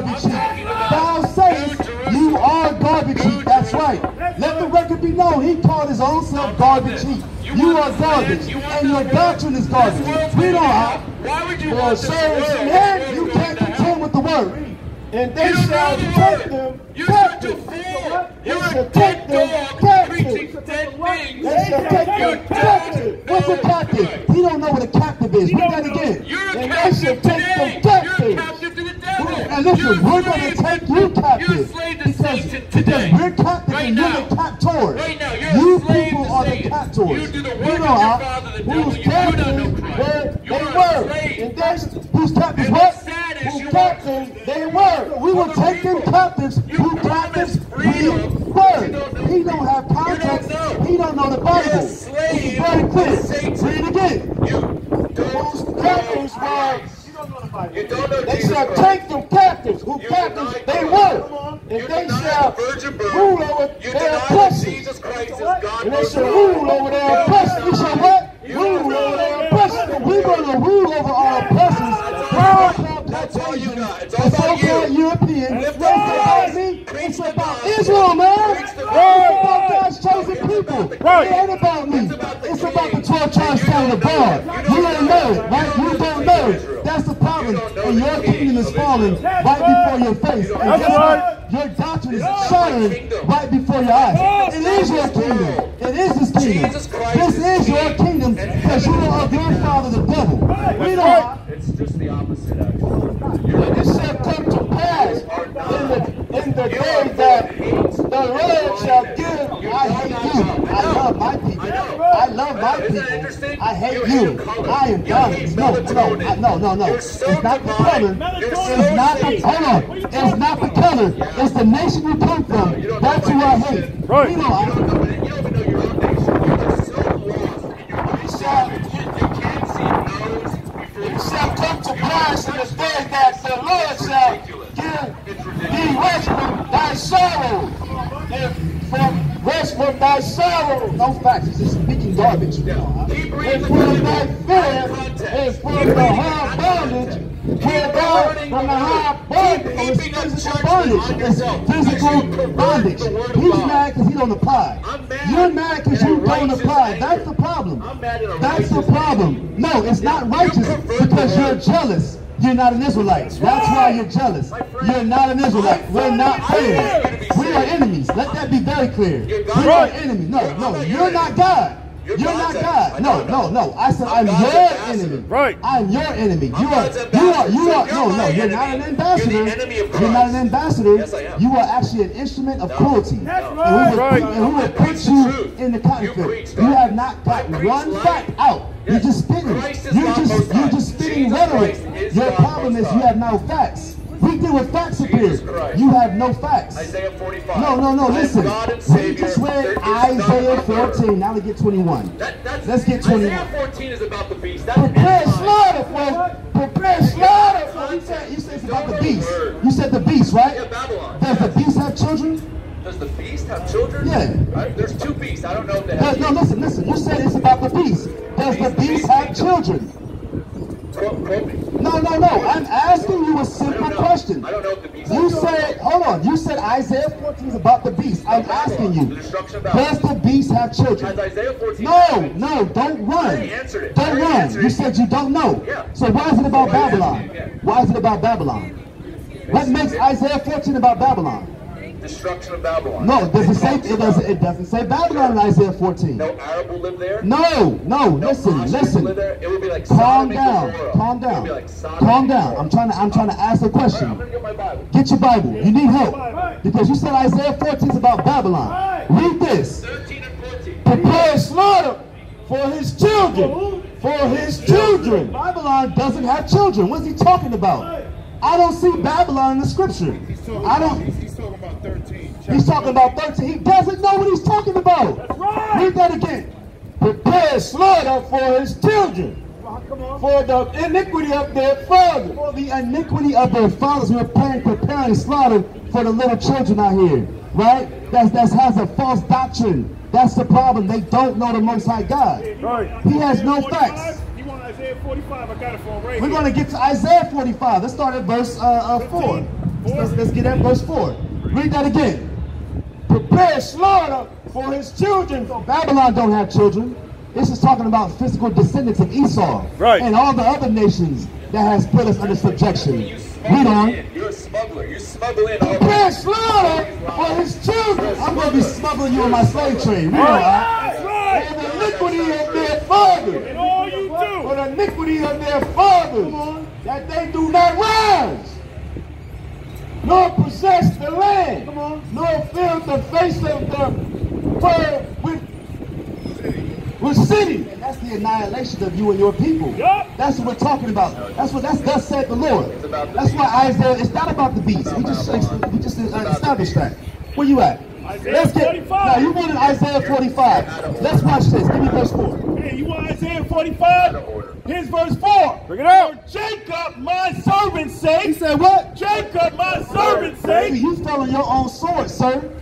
Garbage heap. Thou sayest you are garbage heap. That's right. Let the record be known. He called his own self garbage heap. You are garbage, and your doctrine is garbage. We don't have. Why would you For service in heaven, you can't contend with the word. And they shall take them captive. They shall take dead them captive. They shall take them captive. What's a captive? He don't know what a captive is. Read that again. And they shall take them today. You're a captive. captive the devil. And listen, You're a we're going to take you You're a slave to Satan because today. we're captive Right and you're now. the captors. Right now, you're you a slave people to are the captors. You do the work You of know your how- father, the who's devil. You do not know Christ. You're they a were. slave. And that's who's captive what? what's sad is Who's you captive they were. We will take them captives. You Who captives? freedom. We were. don't. He don't have You don't context. He don't know the You're Bible. a It's slave very clear. Read it again. You don't Captives were. Christ. You don't know They Jesus shall Christ. take them captives. Who You captives? They God. were. You And they shall the rule over You their deny oppressors. Jesus Christ is God. And they shall rule over their oppressors. We shall what? Rule rule over their over oppressors. And we're going to rule over our oppressors. So-called That's all you Caucasians, got. It's all the about so-called you. Europeans. Lift It's up about voice. me. Preach It's the about gospel. Israel, man. People. the It ain't about me. It's about the It's about the 12 tribes You don't know You You don't know know it. it, right? You don't know don't the know king of it. Israel. That's the problem. And your king kingdom is falling right before your face. And guess what? Your doctrine is shattering right before your eyes. It is your kingdom. It is his kingdom. This is your kingdom And because you are of your father the devil. We don't. It's just the opposite, actually. You're It shall come to pass in the, in the day that the Lord shall give. I hate you. I love my people. I love my people. I hate You hate you. the color. I am You done. No, no, no, no, no. It's not the color. It's not the color. It's not the color. It's the nation you come from. You don't know That's who I hate. Right. You know, I, don't know, you don't even know your own nation. You're so lost in your own shall- You can't see nose before you shall come to pass in the day that the Lord shall give thee rest from thy sorrow. From rest from thy sorrow. No facts, it's just speaking garbage. Keep And from thy fear, and from the hard bondage, from the hard bondage, it's physical bondage. It's physical bondage. of He's mad because he don't apply. You're mad because you don't apply. That's the problem. That's the problem. No, it's not righteous because you're jealous. You're not an Israelite. That's why you're jealous. You're not an Israelite. I'm We're not I want you to fans. be We are enemies. Let that be very clear. You're We are Right. enemies. No, You're- no, not you're not. God. You're You're not. God. No, no, no. I said I'm I'm your ambassador. enemy. Right. I'm your enemy. I'm You are. You are. ambassador. You So are. you're No, no. You're enemy. not an You're ambassador. the enemy of You're not an ambassador. Yes, I am. You are actually an instrument of No. cruelty. That's And right. we will, Right. put, and we will I put preach the you in the You cotton preach field. You have not I got one light. fact out. You're just spitting. You're just you're just spitting rhetoric. Your problem is you have no facts. We deal with facts up here. You have no facts. Isaiah 45. No, no, no. Listen. We just read Isaiah 14. Now we get 21. That, that's, Let's get 21. Isaiah 14 is about the beast. That's Prepare slaughter for prepare slaughter you said you said it's about the beast. You said the beast, right? Yeah. Babylon. Does the beast have children? Does the beast have children? Yeah. Right? There's two beasts. I don't know if they No, have. no, listen, listen. You said it's about the beast. Does the beast have children? Quote, quote me. No, no, no. I'm asking you a simple question. I don't know if the beast You has children. said, hold on. You said Isaiah 14 is about the beast. I'm asking you, does the beast have Has children? Isaiah 14 No, no, don't run. answered it. Don't run. You said you don't know. Yeah. So why is it about So why did I Babylon? ask you again? Why is it about Babylon? What makes Isaiah 14 about Babylon? Destruction of Babylon. No, does it say it doesn't it doesn't say Babylon in Isaiah 14? No Arab will live there. No, no, No listen, Amish will listen. live there. It would be like Calm Sodom down, Gomorrah. calm It would down, be like Sodom calm down. I'm trying to, I'm trying to ask a All right, I'm question. gonna get my Bible. Get your Bible. You need help because you said Isaiah 14 is about Babylon. Read this. 13 and 14. Prepare slaughter for his children. For his children. Babylon doesn't have children. What's he talking about? I don't see Babylon in the scripture. I don't. He's talking about 13. He's talking about 13. He doesn't know what he's talking about. right. Read that again. Prepare slaughter for his children. For the iniquity of their fathers. For the iniquity of their fathers, we're preparing, preparing slaughter for the little children out here, right? That that has a false doctrine. That's the problem. They don't know the Most High God. He has no facts. Isaiah 45? I got it for right We're going to get to Isaiah 45. Let's start at verse uh, uh, 4. Let's, let's get at verse 4. Read that again. Prepare slaughter for his children. So Babylon don't have children. This is talking about physical descendants of Esau Right. and all the other nations that has put us under subjection. You Read smuggle on. in. You're a smuggler. You smuggle in all Prepare slaughter for his children. I'm going to be smuggling you on my slave trade. Read on. That's right. For the iniquity of their fathers. And all you do. For do. the iniquity of their fathers. That they do not rise. Nor possess the land. Nor fill the face of the earth with, with cities. And that's the annihilation of you and your people. Yup. That's what we're talking about. That's what that's thus said the Lord. That's why Isaiah. It's not about the beast. We just we just uh, established that. Where you at? Isaiah Let's get. 45. Now you wanted Isaiah 45. Let's watch this. Give me verse four. Hey, you want Isaiah 45? order. Here's verse 4. Bring it out. Jacob, my servant's He said what? Jacob, my servant's Baby, sake. you fell on your own sword, sir.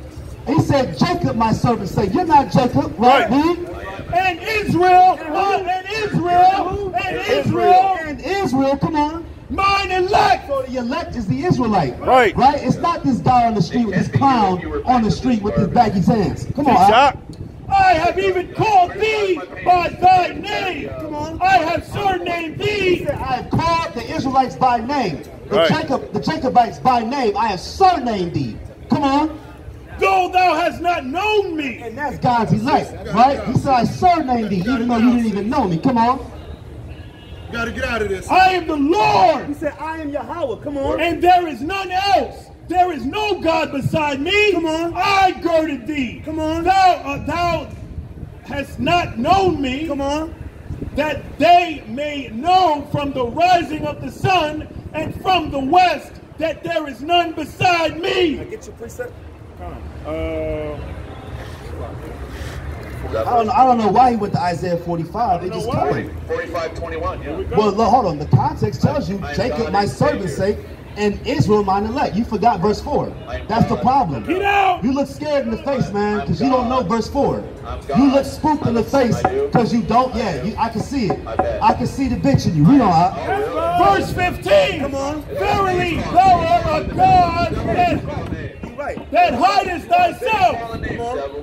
He said, Jacob, my servant, say, You're not Jacob, right? Right. Read. And Israel, my, and Israel, and Israel, And Israel, come on. Mine elect. So the elect is the Israelite. Right. Right? It's not this guy on the street with this clown on the street with his baggy pants. Come on. Al. I have even called thee by thy name. Come on. I have surnamed thee. I have called the Israelites by name. The Right. Jacob, the Jacobites by name. I have surnamed thee. Come on. Though thou hast not known me. And that's God's elect, right? He said, I surnamed thee, even though you didn't even know me. Come on. You gotta get out of this. I am the Lord. He said, I am Yahweh. Come on. And there is none else. There is no God beside me. Come on. I girded thee. Come on. Thou, uh, thou hast not known me. Come on. That they may know from the rising of the sun and from the west that there is none beside me. I get your precept. Come on. Uh, I don't, I don't know why he went to Isaiah 45. They just told him. 45, 21. Yeah. Well, look, hold on. The context tells you, I am Jacob, God my and servant's sake, and Israel, mine elect. You forgot verse 4. I am That's the problem. Get out! You look scared in the face, man, because you don't know verse 4. You look spooked in the face because you don't, yeah, you, I can see it. I can see the bitch in you. Read on. Al. Verse 15. Come on. Verily, thou art a God that, that hidest thyself.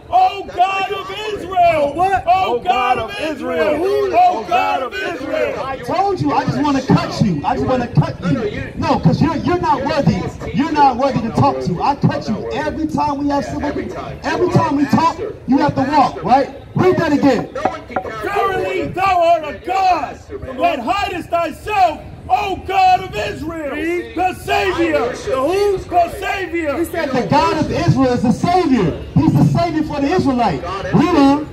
O God of Israel! What? O God of Israel! O God of Israel! I told you, I just want to cut you. I just want to cut you. No, because you're you're not worthy. You're not worthy to talk to. I cut you every time we have civil. every time. Every time we talk, you have to walk, right? Read that again. No one can carry Verily, thou art a God that hidest thyself, O God of Israel, the Savior. The who? The Savior. He said the God of Israel is the Savior. He's the Savior for the Israelite. Read on.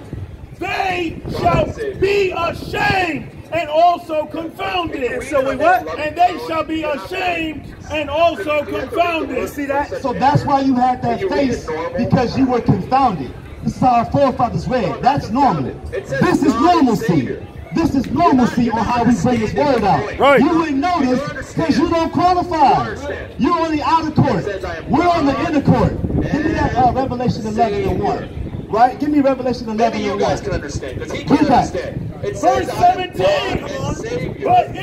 They shall be ashamed and also confounded. So we what? And they shall be ashamed and also confounded. See that? So that's why you had that face because you were confounded. This is how our forefathers read. That's normal. This is normalcy. This is normalcy on how we bring this word out. Right. You wouldn't know this because you don't qualify. You're on the outer court. We're on the inner court. Give me that uh, Revelation 11 and 1. Right? Give me Revelation 11 Maybe you and guys can understand, because he can't understand. It Verse says, I 17. God and Savior. But Israel, but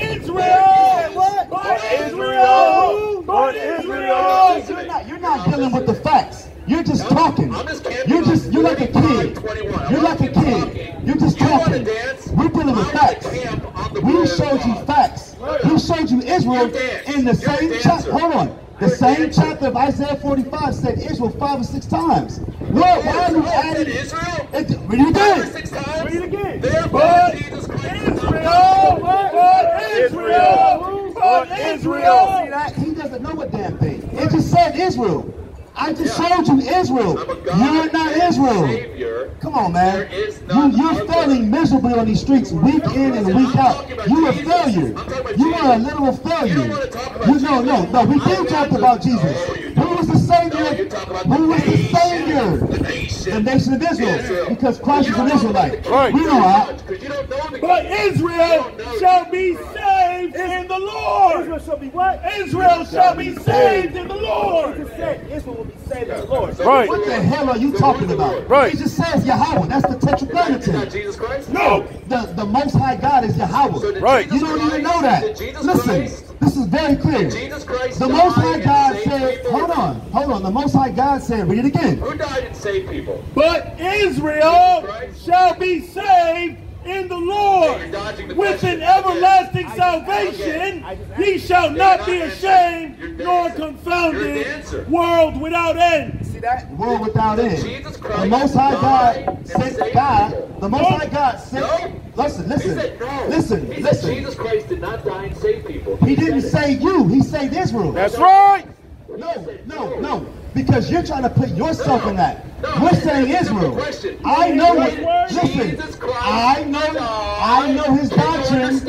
in the You're same dancer. chapter. Hold on. The You're same dancer. chapter of Isaiah 45 said Israel five or six times. Lord, why are you adding Israel? It, read it Five or again. six times? Read it again. Therefore, But Jesus Christ Israel, but Israel, but See Israel. that? He doesn't know a damn thing. It just said Israel. I just showed you Israel. I'm a God You're not Israel. Savior. Come on, man. You, you're other. failing miserably on these streets week in and week out. talking about You a failure. I'm talking about You are a literal failure. You don't wanna talk about You- no, no, no. We I did got talk about Jesus. Who was the Savior? No, you talk about Who was the the. Savior? The nation. The nation of Israel. Israel. Because Christ is an don't know about Israelite. Right. We know how. You know the But. Israel You don't know shall be saved in the Lord. Israel shall be what? Israel shall be saved in the Lord. Just said Israel will be saved in the Lord. So Right. What the hell are you talking about? Right. He just says Yahweh. That's the Is that, is that tetragrammaton. Jesus Christ? No. The, the Most High God is So Yahweh. did Right. You Jesus don't even Christ- know that. Did Jesus Listen, Christ, this is very clear. Jesus Christ The died Most High and God saved said, people? hold on, hold on. The Most High God said, read it again. Who died and saved people? But Israel shall be saved in the Lord. The With an everlasting Again. salvation, Again. he shall not not be ashamed nor dancing. You're a confounded. World without end. See that? World without end. Jesus Christ The Most High God and sent God. The Most High God sent. No. Listen, He listen, said no. listen, He said listen. Jesus Christ did not die and save people. He didn't said it. say you. He saved Israel. That's right. No, no, no. Because you're trying to put yourself in that. No, We're saying Israel. I know When what. Listen, Jesus Christ I know. I know his doctrine. It's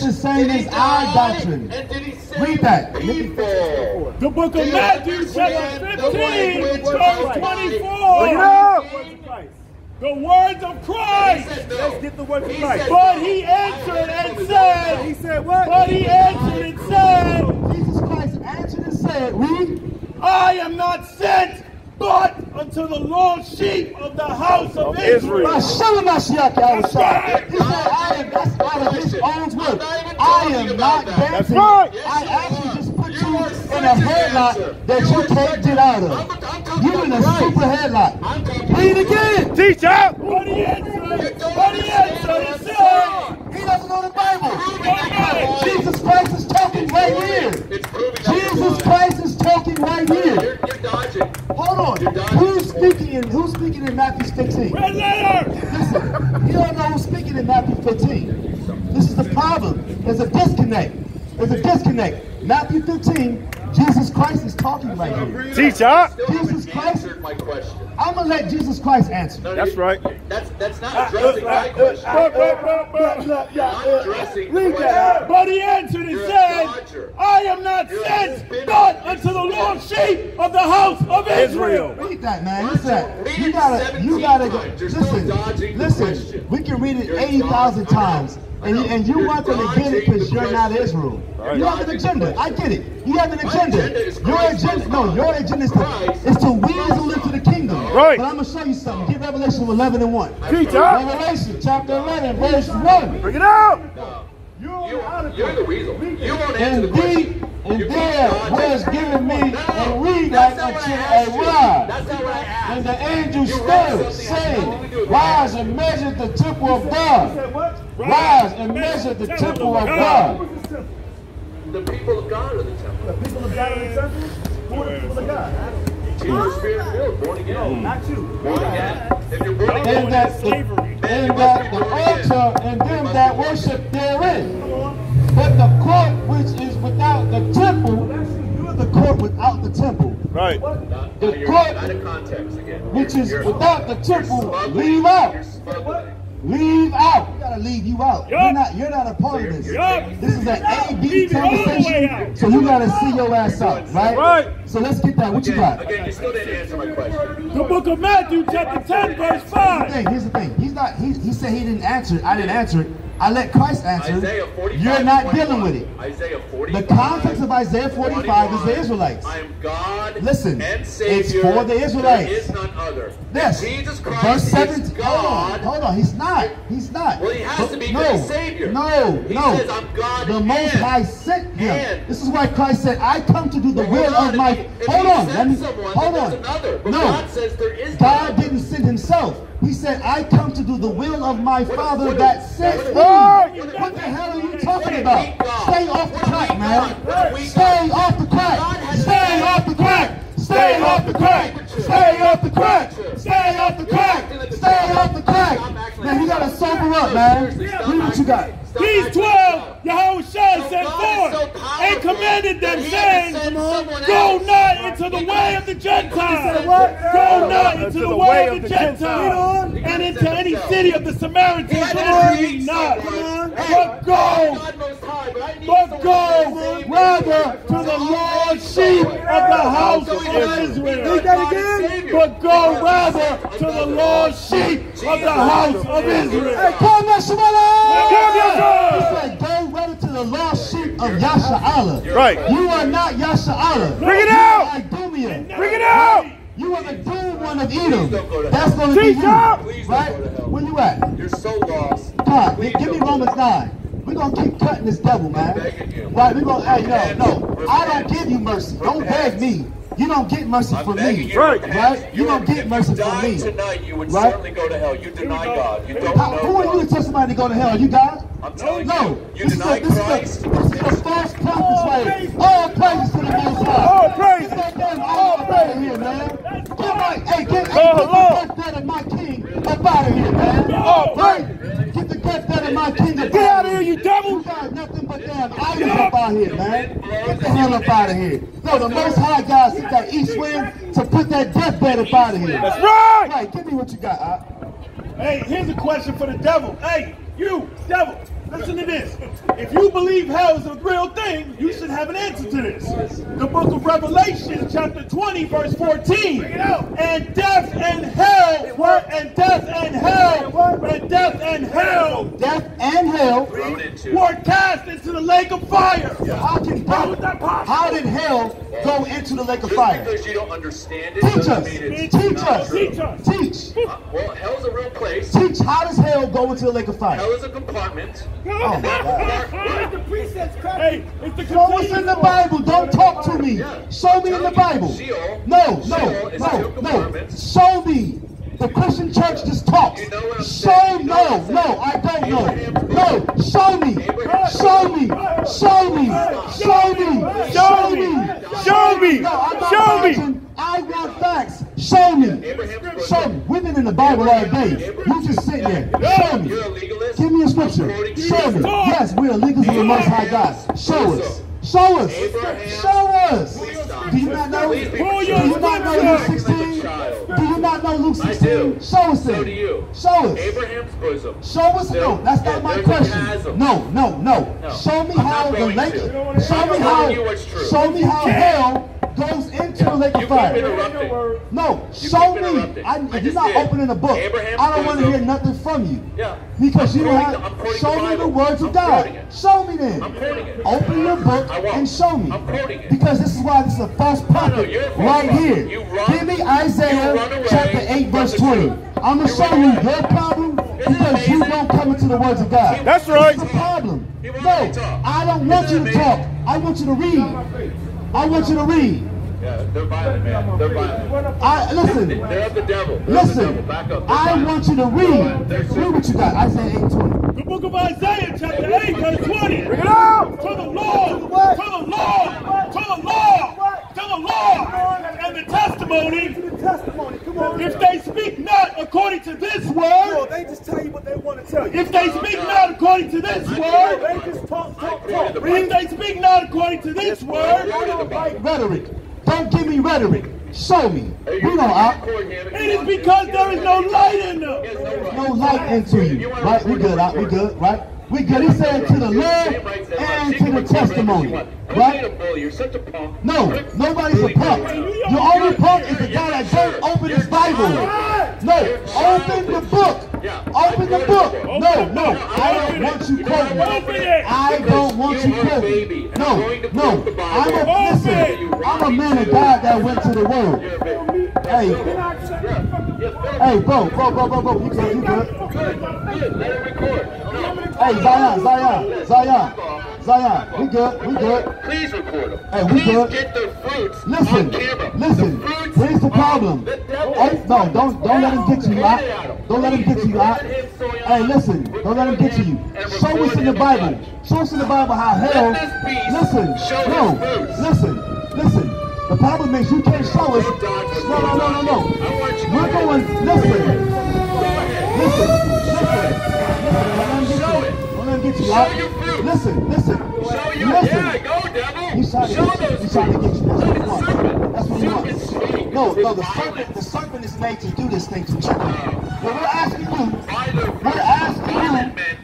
the this, same as our doctrine. And did he Read that. people? The book of Matthew, understand chapter the 15, language verse 24. Look it up. Words of Christ. The words of Christ. said no. Let's get the word of Christ. said But he answered and said. He said, said what? but he answered and said, Jesus Christ answered and said, read. I am not sent but unto the lost sheep of the house of Israel. Hashem Mashiach Yahushua. right. He said, I am, that's out of his own word. I'm not even I talking am about not that. dancing. right. Yes, I actually are. just put You you in a headlock that You you are can't get out of. You in a about super headlock. I'm talking Read about again. Teacher. But he answered, but he answered and said, He doesn't know the Bible. Jesus Christ is talking right here. It's proving that you're Jesus. Christ is talking right You're, here. you're dodging. Hold on. Who's speaking in Who's speaking in Matthew 15? red letter. Listen, you don't know who's speaking in Matthew 15. This is the problem. There's a disconnect. There's a disconnect. Matthew 15, Jesus Christ is talking right here. Teacher. Still Jesus Christ- answered my question. I'm gonna let Jesus Christ answer. No, That's you- right. That's that's not addressing my question. Not addressing the Read question. But he answered and said. I am not You're sent spinner. but unto the lost sheep of the house of Israel. Read that, man. Why Listen, don't you read you it gotta, you gotta go. times? You're still Listen, listen. We can read it 80,000 dodging- I know, times, and, know. and you You're want them to get it because you're not. Israel. You're You have an dodging the agenda. I get it. You have an agenda. agenda is Your Christ agenda, no, high. your agenda is to, is to weasel into the kingdom. Right. But I'm gonna show you something. Get Revelation 11 and 1. Teacher. Revelation chapter 11, verse 1. Bring it out. You, you're the weasel. You won't answer And the question. Thee, and You keep there was given me a reed that's like not what unto I a asked you. rod. That's what I. And the angel You stood, something that had nothing to do saying, Rise and measure the temple of God. Rise and measure the temple of God. Who is this temple? The people of God are the temple. The people of God in the temple? Who are the people of God? You are spirit filled, born again. Not you. Born again. If you're born again, And that the, and that the altar and them that worship therein. But the court which is without the temple, you're the court without the temple. Right. Not, The you're court- out of context again. Which is You're- without the temple, leave out. Leave out. We gotta leave you out. You're not. You're not a part of this. Yup. This is an A B Leave it all the way conversation. So you gotta see your ass out, right? Right. So let's get that. What you got? again, you still didn't answer my question. The book of Matthew, chapter 10, verse 5. Hey, here's the thing. He's not. He, he said he didn't answer it. I didn't answer it. I let Christ answer. 45, You're not 21. dealing with it. Isaiah The context of Isaiah 45 is the Israelites. I am God Listen, and Savior. it's for the Israelites. There is none other. Yes. Jesus Verse 17. is Hold on, God. hold on. He's not. He's not. Well, he has to be no, Savior. No, He no. says, "I'm God The Most High sent him. and." This is why Christ said, "I come to do the Well, will on. of my." If he- if hold on. Let me. Hold on. another. But no. God says there is God didn't send Himself. He said, "I come to do the will of my Father that sent what- me." what- the hell are you talking about? Stay off the crack, man. God. What a weak Stay off the crack. Stay off the crack. Stay off the crack. Stay off the crack. Stay off the crack. Stay off the crack. Man, you gotta sober up, man. Read what you got. These 12 Yahawahshi sent forth and commanded them, saying, Go not into the way of the Gentiles. Go not into the way of the Gentiles. And into any city of the Samaritans enter ye not. But go but go rather to the lost sheep of the house of Israel. But go rather to the lost sheep of the house of Israel. Hey, come on, Shemala! Come, Yasha! He said, go rather to the lost sheep of Yasharahla. Right. You are not Yasharahla. Bring it out! are Bring it out! You are the doomed one of Edom. don't go to That's going to be Teach you. up! Please don't Right? go to hell. Where you at? You're so lost. God, give me don't go Romans 9. We're going to keep cutting this devil, man. begging. Right? We're going to, hey, no, no. I don't give you mercy. Don't beg me. You don't get mercy I'm from me. Right. Right? You don't get if mercy you from died me. tonight, you would Right? certainly go to hell. You deny God. You don't How, know who are you to tell somebody to go to hell? You God? I'm telling No. you, you this, is deny a, this, Christ. is a, this is a false prophet's oh, way. All praises to the Most High. All praises. Get that damn all praises here, man. Get my, hey, get, hey, Oh, get Lord. of my king up out of here, man. Oh, right? Get the death of my king up Get out of here, you devil! You got nothing but damn idols up out here, man. Get the hell up out of here. No, the Most High God sent that east wind to put that deathbed up out of here. That's right! Right, give me what you got, Op. Hey, here's a question for the devil. Hey, you, devil, listen to this. If you believe hell is a real thing, you should have an answer to this. The book of Revelation, chapter 20, verse 14. And death and hell were, and death and hell, and death and hell Death and hell Thrown into. were cast into the lake of fire. How can How is that possible? How did hell go into the lake of fire. Just fire? because you don't understand it Teach us. mean it's Teach not us. true. Teach us. Teach. Uh, well, hell's a real place. Teach. How does hell go into the lake of fire? Hell is a compartment. Oh my God. Hey, it's the Show us in the Bible. Don't talk to me. Show me in the Bible. Sheol. No, no, is no, no. Show me. The Christian church just talks. You know Show, saying? You know no, no. I don't know. No, show me. Show me. Show me. Show me. Show me. Show me. No, I'm Show me. I want facts. Show me. Show me. We've in the Bible all day. You just sit there. Show me. You're a legalist. Give me a scripture. Show me. Yes, we are legal of the Most High God. Show us. Show us. Show us. Do you not know? Do you not know Luke 16? Do you not know Luke 16? Show us So it. do you. Show us. Abraham's bosom. Show us. No, that's Yeah, not my question. No, no, no. No. Show me I'm how the lake. Show me how. you what's true. Show me how hell goes into the lake of fire. No, You show me. interrupting. I, I if you're not did. opening the book, Abraham's I don't want to hear nothing from you. Yeah. Because I'm you don't quoting the- have. Show the me the words of I'm God. Show me then. I'm quoting it. Open your book and show me. I'm quoting it. Because this is why this is a false prophet you're a false right prophet. here. Run- Give me Isaiah you run away chapter 8 verse 20. I'm going to show you your problem because you amazing? won't come into the words of God. That's right. That's the problem. No, let me talk. I don't want you to talk. I want you to read. I want you to read. Yeah, they're violent, man. They're violent. I listen. They're of the devil. They're of the devil. Listen, Back up. They're I violent. want you to read. Read what you got. Isaiah 8:20. The book of Isaiah, chapter 8, verse 20. Bring it out! To the Lord, to the Lord, to the Lord, to the Lord, and the testimony, The Testimony, come on. if they speak not according to this No, word, they just tell you what they want to tell you. if they speak not according to this word, They just talk, talk, talk. the if they speak not according to this word, I don't like Rhetoric. Don't give me rhetoric. Show me. We don't can I. record him if it you is because there is no light in them. No light into you. Right? We good. Out. We good. Right? We good. He said to the Lord and to the testimony. Right? Right? bully. You're such a punk. No, nobody's a punk. Your only punk is the guy that don't open his Bible. No, open the book. Open the book. No, no, I don't want you quoting. Open it. I don't want you quoting. No, no, I'm a Hey, hey, bro, bro, bro, bro, bro, you good, you good. Good. Good. Let it record. No. Hey, Zion, Zion, Zion, Zion, we good, we good. Please record them. Hey, we Please get the fruits Listen, on camera. listen. Here's the problem. Hey, no, don't don't let him get to you, out. Don't let him get to you, out. Hey, listen, don't let him get to you. Show us in the Bible. Show us in the Bible how hell. Listen, no, listen, listen. The problem is you can't show us. No, no, no, no, no. We're going. Listen, listen, listen. Don't let him get you, out. Listen, listen, Show you. Yeah, go, devil. He's trying to Show get you. those He's trying to get you. That's what he wants. That's what he wants. No, no, the serpent, the serpent is made to do this thing to you. What we're asking you, we're asking you,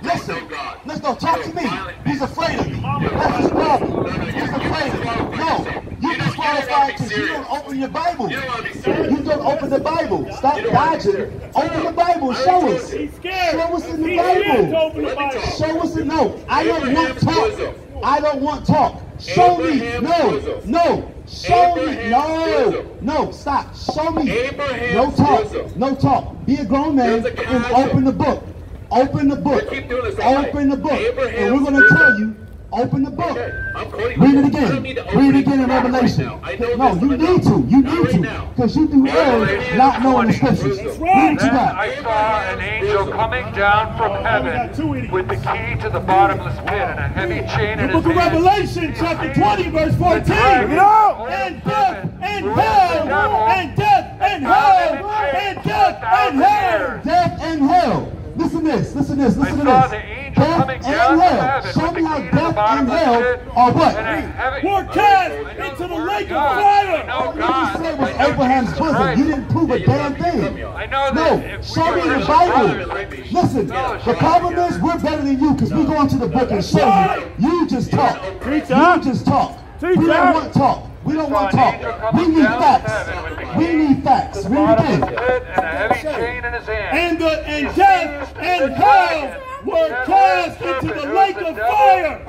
listen, let's go talk to me. He's afraid of me. That's his problem. He's afraid of me. No, you disqualified because you don't open your Bible. You don't want to be serious. You don't open the Bible. Stop You don't wanna be dodging. Open the Bible. Show us. Show us in the He's scared to Bible. the Bible. Show us the no. I don't want talk. I don't want talk. Show me. No. No. Show me. No. No. Stop. Show me. Abraham's No talk. No talk. Be a grown man and open the book. Open the book. We keep doing this all night. Open the book. And we're going to tell you. Open the book. Okay, Read it again. don't need to Read it again in Revelation. now. I know No, you need to. You need right to. Because you do err Revelation not knowing the 20. scriptures. Read what you Then. I saw an angel coming down from heaven with the key to the bottomless pit and a heavy chain The in his hand. book of. Revelation, chapter 20, verse 14. dragon, And death, and hell, and death, and hell, and death, and hell. Death and hell. Listen to this. Listen to this. Listen to this. the angel Death and hell. heaven Show with me the how key to the death and hell are what? and a. Were cast into the lake of fire. I know All you said was Abraham's Jesus bosom. You didn't prove a damn thing. I know No, show me were the Bible. Listen, the problem is we're better than you because we go into the book and show you. You just talk. You just talk. We don't want talk. We don't want talk. We need facts. We need facts. Read it bottomless again. pit and a heavy chain in his hand. And the and death and hell were cast into the lake of fire.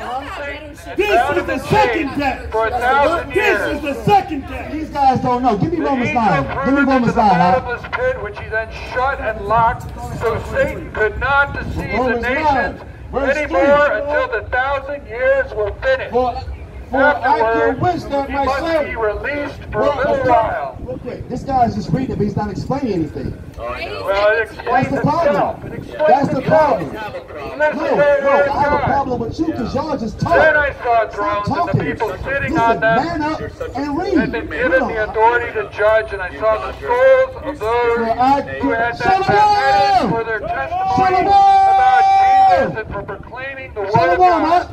This is the second death. For a thousand This is the second death. These guys don't know. Give me The Romans angel 9. Give threw me him into Romans the 9. huh? bottomless pit, which he then shut and locked, so Satan could not deceive the nations anymore until the thousand years were finished. For, for I can Afterward, wish that he must myself. be released for Well, a little while. Real quick. This guy's just reading it, but he's not explaining anything. Oh, well, it That's explains the itself. problem. It explains That's the problem. Listen No, to no, the word I of have a God. problem with you because y'all just talk. Then I saw Stop thrones and the people sitting Listen, on them man up and read. had been We given don't- the authority to judge, and I saw the souls of those For I- who had Shut been beheaded for their testimony about Jesus and for proclaiming the word of God.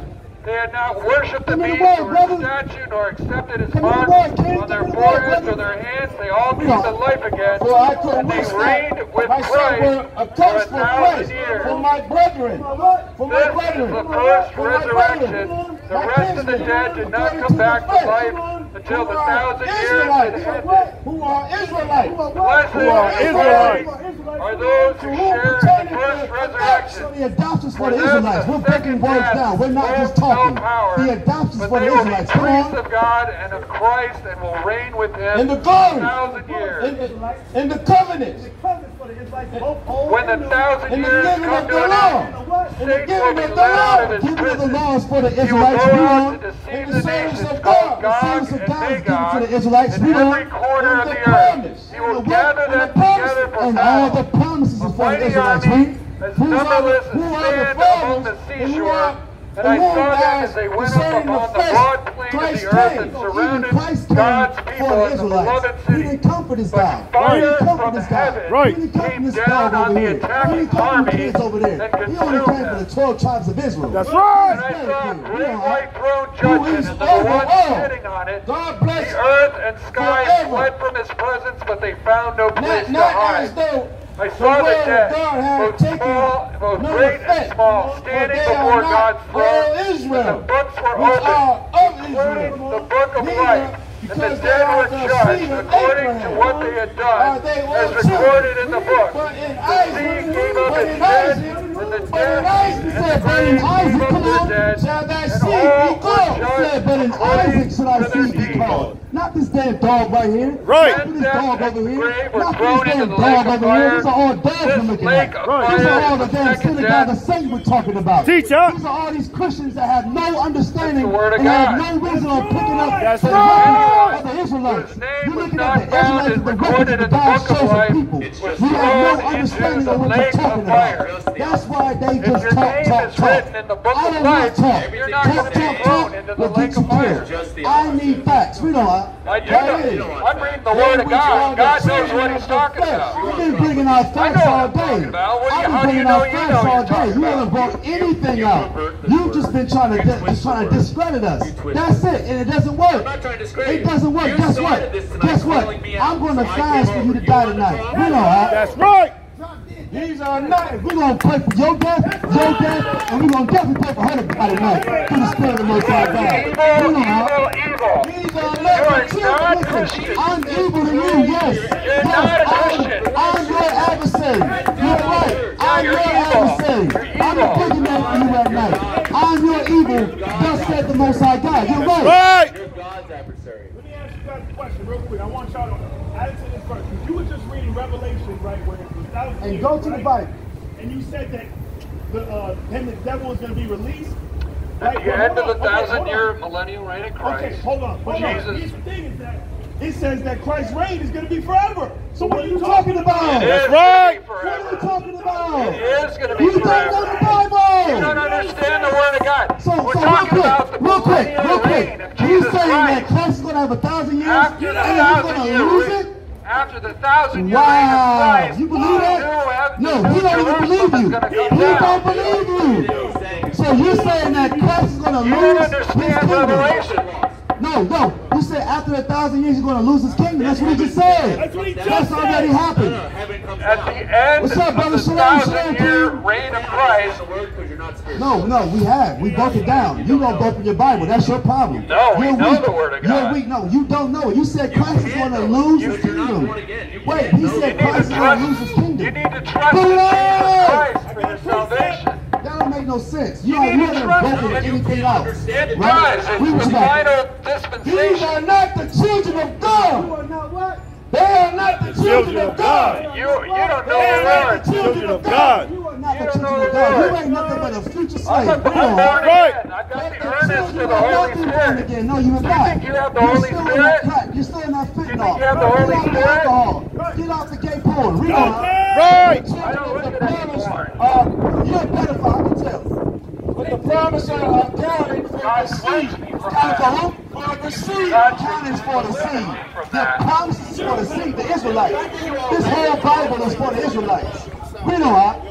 They had not worshipped the beast word, or brother. his statue, nor accepted his Give me the mark on their Give me the word, foreheads or their hands. They all came No. to life again, For I could and they reigned with Christ for a thousand Christ, years. for my brethren, for my This is brethren, the first resurrection. brethren, The rest of the dead did not come back to life until the are thousand years Israelites, ended. who are Israelites, Blessed who are Israelites, are those to who share in the first resurrection. So the adoptions for For the Israelites. We're breaking second words down. We're not just holds no talking. power, The adoptions but for the they will Israelites. Come on. of God and of Christ and will reign with him in the a glory, thousand years. in the, in the covenants, When the thousand in the years giving come of to the an law, end, in the giving of the law, of Give me the laws for the Israelites. go Read out on. to deceive In the service of God, the service of God is given to the Israelites. We Read on. every corner In the promise. He In will the gather? In them the promise. together for And all the promises is A for the Israelites. as are numberless the, as who are the the fathers and who seashore. are And I and who saw them as as they went up concerning upon the flesh, broad plain of Christ the earth came. and Even surrounded Christ came God's for people the in the beloved He city. didn't come for this But guy. He fire didn't come for from this guy. heaven He didn't come for came this down on over the here. He attacking didn't come for army the kids over there. He only came for the 12 tribes of Israel. That's And right. I saw a great white throne Who judgment, is and the one sitting on it. God bless The earth and sky Forever. fled from his presence, but they found no place Not, to not hide. I saw the dead, both taken small, both no great and small, standing before God's throne. Israel, The books were opened, including the book of life. And the dead were judged according to what they had done, as recorded in the book. The seed gave up its dead, Isaac, and the but in dead Isaac, said, the but in grave Isaac, come on, shall thy and be called. said, but Isaac should I see be called. Not this damn dog right here. Right. Not this dog over here. Not this damn dog over here. These are all dogs This we're looking lake at. These are all the the damn second synagogue of death. Satan we're talking about. Teacher. These are all these Christians that have no understanding That's the word of and have no reason of picking up That's the right. records of the Israelites. You're looking at the Israelites and the recorded records of the God's book of chosen people. It was We have no understanding of what lake you're talking about. That's why they If just your talk, name talk, talk. written in the book I don't want life, talk. you're not Talk, going to be talk, talk, into will get you of killed. I need facts. We don't. I do Right I'm reading the Word of God. God knows what He's talking about. I've been bringing out facts all day. about. What do you- I've been do bringing know out facts all day. You haven't brought anything out. You've just been trying to just trying to discredit us. That's it, and it doesn't work. I'm not trying to discredit It doesn't work. Guess what? Guess what? calling me out. I'm going to fast for you to die You want the tonight. problem? We know that. That's right. These are not. We're going to pray for your death, your death, and we're going to definitely pray for her to die tonight. Through the Spirit of the Most High God. We Evil, know how. evil, evil. These are You not are the children. not Listen, Christian. I'm evil to you, yes. You're yes, not a I'm- I'm, your adversary. You're right. I'm You're your evil. adversary. You're I'm the evil. boogeyman for you at night. I'm your evil, thus said the Most High God. You're right. Right. You're God's adversary. Let me ask you guys a question real quick. I want y'all to add to this verse. You were just reading Revelation, right, where it was thousand And go to the? Bible. And you said that the uh, then the devil is going to be released. At Right? the Well, end of the on. Okay, thousand on. year millennial reign of Christ. Okay, hold on. Hold Jesus. on. Here's the thing is that it says that Christ's reign is going to be forever. So what are you talking talking about? about? It is right. gonna be What are you forever. talking about? It is going to be You don't know the Bible. You don't understand the Word of God. So, We're so real talking about the quick, real quick, real quick. reign of Are you Jesus saying that Christ. Christ is going to have a thousand years After the and he's thousand going to lose it? After the thousand year Wow. reign of Christ, You believe that? No, he don't even believe you. He come don't believe you. So you're saying that Christ is going to lose his kingdom? Revelation. No, no. You said after a thousand years he's going to lose his kingdom. That's what he just said. That's what he just That's already No, happened. no, heaven comes At down. the end What's up, brother? of the Shalom, shalom, thousand year King. reign of Christ, the word because you're not spiritual. No, no, we have. We broke it down. You don't open your Bible. That's your problem. No, we You're know weak. the Word of God. You're weak. No, you don't know it. You said Christ is going to lose his kingdom. born again. You Wait, he said you need Christ to is going to lose his trust. kingdom. You need to trust in Jesus! Christ for your salvation. That don't make no sense. You, You you need to haven't trust broken him. anything out. Understand it. Right? Guys, We it's was the about- final These are not the children of God. not what? They are not the children of God. You, you don't know They are the not Lord. the Children of God. You are not You the children of God. Lord. You ain't nothing but a future I'm, slave. a, We I'm born Right. again. I've got the The earnest of the are Holy not born Spirit. again. No, you're not. think you have the Holy still Spirit? In that crack. You're still in that fentanyl. think you have the Holy Get off the Spirit? Get off the gay porn. On. Right. I don't look at any porn. Uh, you're a pedophile. I can tell. But the promise of accounting for the God seed. cleansed me from Counting for who? For the seed. God is for the seed. The promise is for the seed, the Israelites. This whole Bible is for the Israelites. We know how.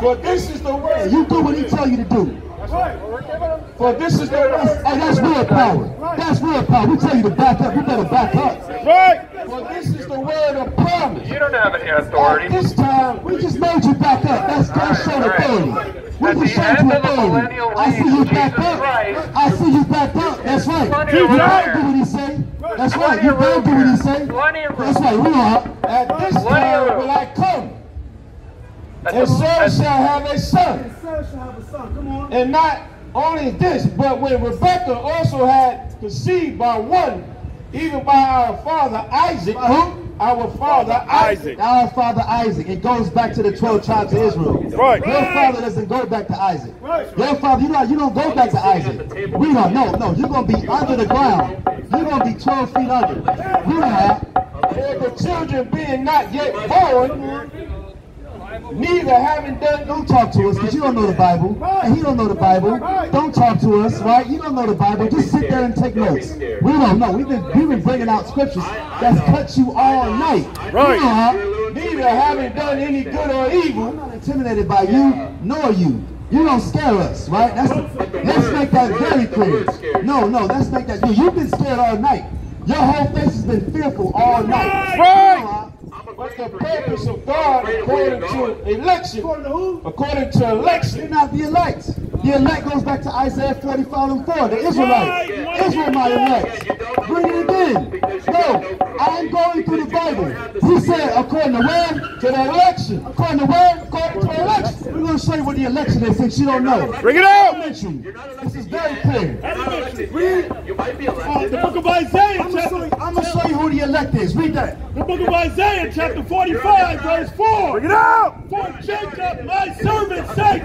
For this is the word. you do what he tell you to do. For this is the word. Hey, that's real power. That's real power. We tell you to back up. You better back up. Right. For this is the word of promise. You don't have any At authority. this time, we just made you back up. That's that's showed Alright, authority. We At just showed you authority. I see you back Jesus up. Christ, I see you back up. That's right. You room do what he say. That's right. You gotta do what he say. Plenty of room. That's right. We are. At this time will I come, and at- shall have a son. Son shall have a son. Come on. And not only this, but when Rebekah also had conceived by one, even by our father Isaac, By who? our father Isaac. Isaac. Our father Isaac. It goes back to the 12 tribes of Israel. Right. Your father doesn't go back to Isaac. Your father, you know, you don't go back to Isaac. We don't. No, no. You're gonna be under the ground. You're gonna be 12 feet under. We don't have. For the children being not yet born, neither having done Don't talk to us because you don't know the Bible. He don't know the Bible. Don't talk to us, right? You don't know the Bible. Just sit there and take notes. We don't know. We've been, we've been bringing out scriptures that's cut you all night. Right. Neither having done any good or evil, I'm not intimidated by you, nor you. You don't scare us, right? That's let's make that very clear. No, no, let's make that. You, you've been scared all night. Your whole face has been fearful all night. Right. But the purpose of God, according to election, According to who? according to They're election, not the elect. The elect goes back to Isaiah 45 and 4. The Israelites. Israel, my elect. Bring it again. No, I'm going through the Bible. He said, according to where? To the election. According to where? According to the election. We're going to show you what the election is since you don't know. Bring it out. Elementary. This is very clear. Read You might be elected. the book of Isaiah, I'm going to show you who the elect is. Read that. the book of Isaiah, chapter 45, verse 4. Bring it out. For Jacob, my servant's sake.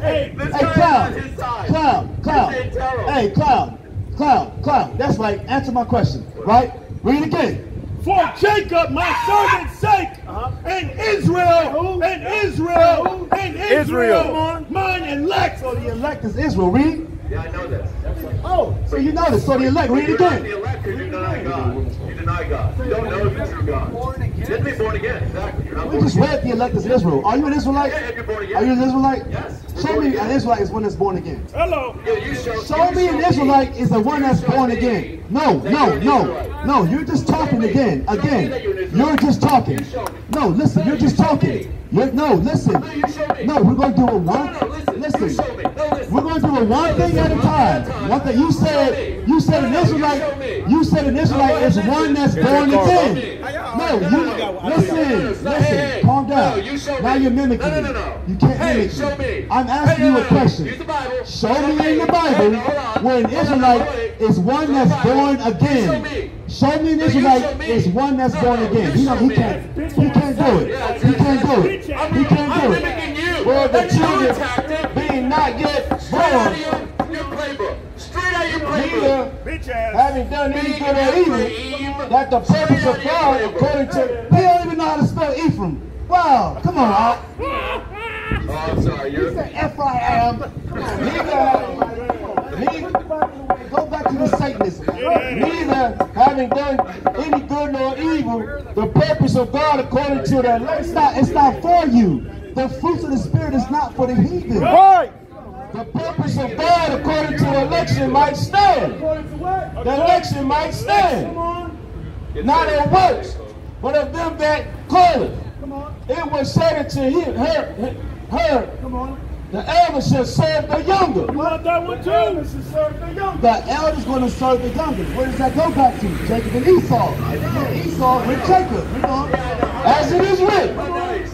Hey, Hey, clown. Clown. Clown. Hey, clown. Clown. Clown. That's right. Answer my question. Right? Read it again. for Jacob, my servant's sake, and Israel, and Israel, and Israel, Israel. mine elect. So the elect is Israel. Read. Yeah, I know this. Oh, so you know this. So the elect. Read it You're again. the elect because you deny God. You deny God. You don't know the true God. You have to be born again. Exactly. You're not We just read the elect is Israel. Are you an Israelite? Yeah, if you're born Are you an Israelite? Yes. Show me an Israelite is one that's born again. Hello. Yeah, you show, Show me an Israelite is the one that's born again. No, no, no, no. You're just talking again, again. You're just talking. No, listen. You're just talking. You're, no, listen. No, we're going to do it one. No, no, listen. You show me. Listen. No, listen. We're going to do it one thing at a time. One thing. You said. You said an Israelite. You said an Israelite is one that's born again. No, you listen. Listen. Calm down. Now you're mimicking No, no, no, no. You can't Hey, mimic show me. me. I'm asking Hey, you a no, no. question. Use the Bible. Show me in the Bible hey, where an Israelite hold on. Is one that's born again. Show me an No, you show Israelite is one that's born again. you He know show he can't. He can't do it. He can't do it. He can't I'm do it. mimicking you. Well, the children being not yet Straight out born, your, your playbook. Straight out your neither playbook. Bitch ass. having done any good or evil, that the purpose of God, according to He don't even know how to spell Ephraim. Wow, come on, Al. Oh, I'm sorry. You're, F-I-M. neither, Go back to the Satanism. neither having done any good nor evil, the purpose of God, according to the It's not, it's not for you. The fruits of the Spirit is not for the heathen. Right. the purpose of God, according to the election, might stand. The election might stand. Not of works, but of them that call it. It was said unto him, her, her, the elders shall serve the younger. You want that one too? The elders going to serve the younger. Where does that go back to? Jacob and Esau. Yeah, Esau with Jacob. You know? As it is written, nice.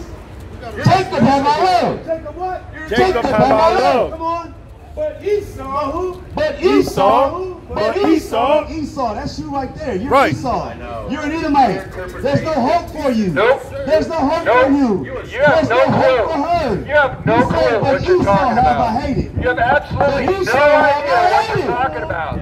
Jacob have I loved. Jacob what? Jacob have I loved. Come on. But Esau, who? But Esau, but Esau, Esau, that's you right there. You're Right. Esau. I know. You're an Edomite. There's no hope for you. Nope. There's no hope Nope. for you. You have There's no hope clue. for her. You have no You said, clue but what you're Esau talking have about. I hated. You have absolutely But no idea what you're talking about.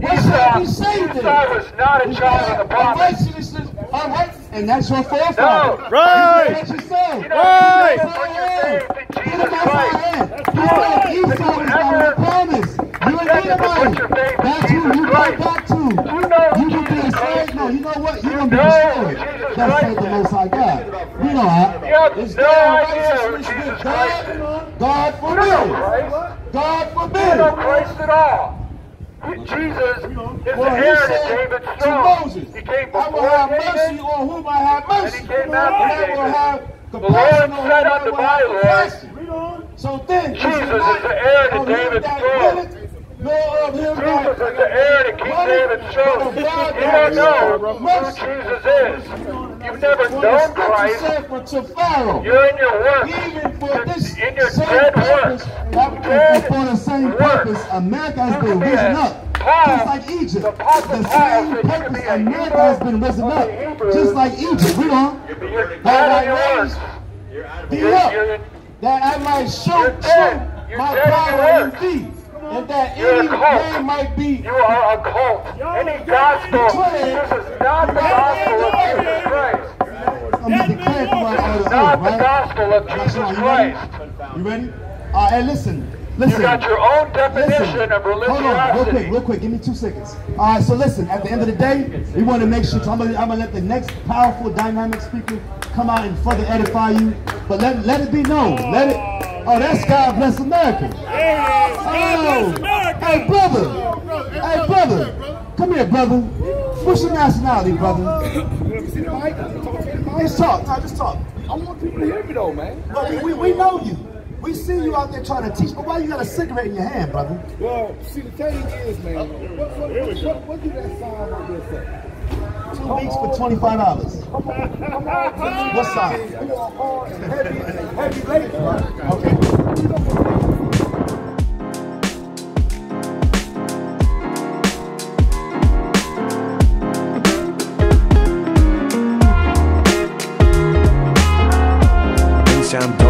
What shall we say Esau, then? Esau was not a child of the promise. Unrighteousness, unrighteous. And that's your No. forefather. Right. That's what you said. You know, Right. you put your faith in Get Jesus him off my Christ. hand. You said Esau was not a promise. You an said to put Edomite. your faith in That's who you go back to. You You can be a slave. No, you know what? You're going to be. Jesus That's said the Most High God. You know how. You have Is no there idea who righteousness with God? God You forbid. God You forbid. know Christ at all. Jesus is Well, the he heir to David's to throne. Moses, He came I will have mercy David. on whom I have mercy. And he came and I will have compassion on whom I unto will my have compassion. So then, Jesus is the heir to David's that throne. Nor of him Jesus is the heir to King David's throne. You don't know who Jesus is. You've never known Christ. You're in your work. even for You're this in your same dead work. Dead For the same purpose, America has been risen up. Just like Egypt. The same purpose, America has been risen up. Just like Egypt. On. You're that I in your raised work. You're out of thee You're, up, that I might show You're dead. true You're my power in thee, and that You're a any cult. man might be you are a cult. Any gospel, this is not the gospel of Jesus Christ. I'm going to declare throughout all the Not the gospel of Jesus right. You ready? Christ. You ready? All right, hey, listen. Listen, You Listen. got your own Listen, definition of hold on, real quick, real quick. Give me two seconds. All right, so listen. At the end of the day, we want to make sure. So I'm gonna, I'm gonna let the next powerful, dynamic speaker come out and further edify you. But let let it be known. Let it. Oh, that's God bless America. There it is. God bless America. Hey, brother. Hey, brother. Come here, brother. What's your nationality, brother? Just talk. No, just talk. I want people to hear me though, man. But we, we, we know you. We see you out there trying to teach, but why you got a cigarette in your hand, brother? Well, see, the thing is, man, what, what, what, what, what do that sign right there say? Two weeks for twenty-five hours. What size? Heavy, heavy. Okay. sound